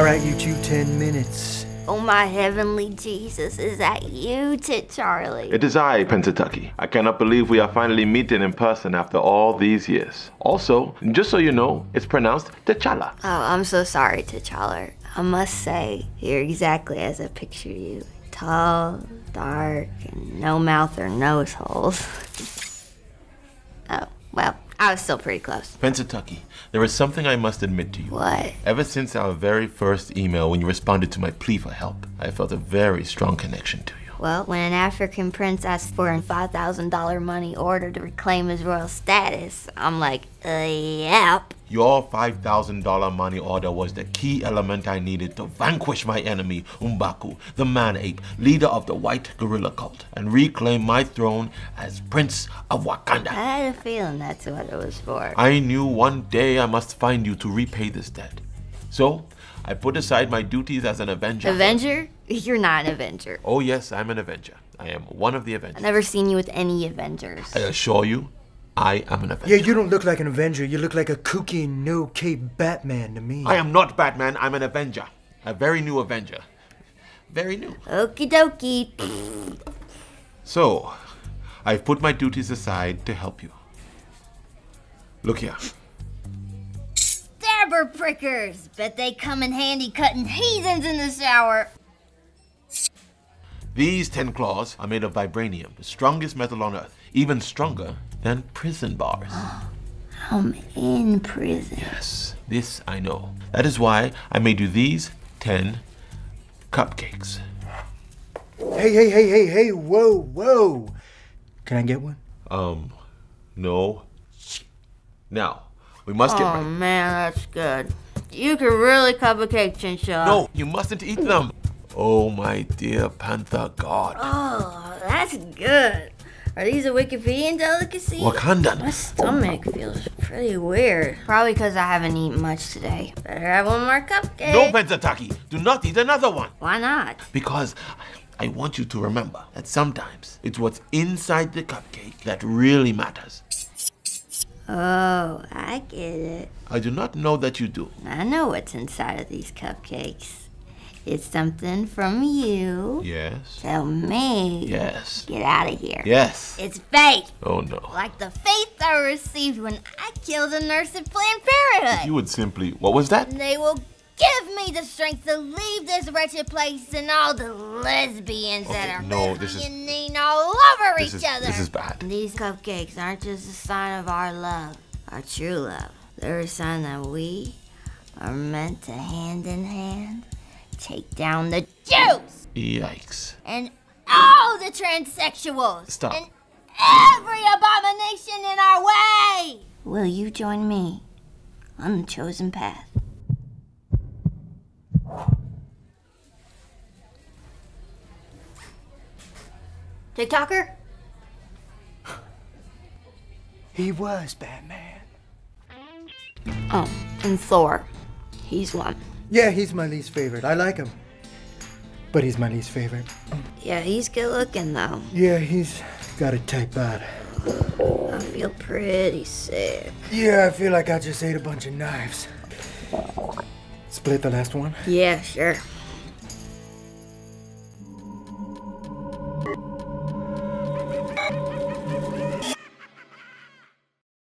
All right, you two, 10 minutes. Oh, my heavenly Jesus, is that you, Tit Charlie? It is I, Pennsatucky. I cannot believe we are finally meeting in person after all these years. Also, just so you know, it's pronounced T'Challa. Oh, I'm so sorry, T'Challa. I must say, you're exactly as I pictured you. Tall, dark, and no mouth or nose holes. oh, well, I was still pretty close. Pennsatucky, there is something I must admit to you. What? Ever since our very first email when you responded to my plea for help, I felt a very strong connection to you. Well, when an African prince asks for a $5,000 money order to reclaim his royal status, I'm like, uh, yep. Your $5,000 money order was the key element I needed to vanquish my enemy, M'Baku, the man ape, leader of the white gorilla cult, and reclaim my throne as Prince of Wakanda. I had a feeling that's what it was for. I knew one day I must find you to repay this debt. So, I put aside my duties as an Avenger. Avenger? You're not an Avenger. Oh, yes, I'm an Avenger. I am one of the Avengers. I've never seen you with any Avengers. I assure you, I am an Avenger. Yeah, you don't look like an Avenger. You look like a kooky, no cape Batman to me. I am not Batman, I'm an Avenger. A very new Avenger. Very new. Okie dokie. So, I've put my duties aside to help you. Look here. Stabber prickers! Bet they come in handy cutting heathens in the shower. These ten claws are made of vibranium, the strongest metal on Earth, even stronger than prison bars. I'm in prison. Yes, this I know. That is why I made you these ten cupcakes. Hey, hey, hey, hey, hey, whoa, whoa. Can I get one? Um, no. Now, we must get Oh man, that's good. You can really cup a cake, Chinchilla. No, you mustn't eat them. Oh, my dear panther god. Oh, that's good. Are these a Wikipedian delicacy? Wakanda. My stomach feels pretty weird. Probably because I haven't eaten much today. Better have one more cupcake. No, Pennsatucky, do not eat another one. Why not? Because I want you to remember that sometimes it's what's inside the cupcake that really matters. Oh, I get it. I do not know that you do. I know what's inside of these cupcakes. It's something from you. Yes. Tell me. Yes. Get out of here. Yes. It's faith. Oh no. Like the faith I received when I killed a nurse at Planned Parenthood. You would simply. What was that? They will give me the strength to leave this wretched place and all the lesbians that are no, this is- lesbianing all over This each is other. this is bad. These cupcakes aren't just a sign of our love, our true love. They're a sign that we are meant to hand in hand take down the Jews Yikes. and all the transsexuals Stop. and every abomination in our way. Will you join me on the chosen path? TikToker? He was Batman. Oh, and Thor. He's one. Yeah, he's my least favorite. I like him. But he's my least favorite. Yeah, he's good looking though. Yeah, he's got a type out. I feel pretty sick. Yeah, I feel like I just ate a bunch of knives. Split the last one? Yeah, sure.